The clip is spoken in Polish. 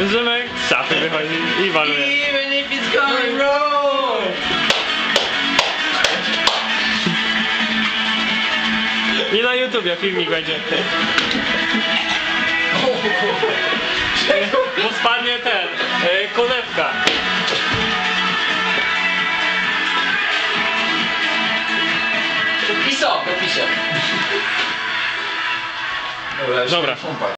Bierzemy, z szafy wychodzi i waluje. Even if it's going wrong. I na YouTubie filmik będzie. Bo spadnie ten, e, konewka. To piso, to pisze. Dobra.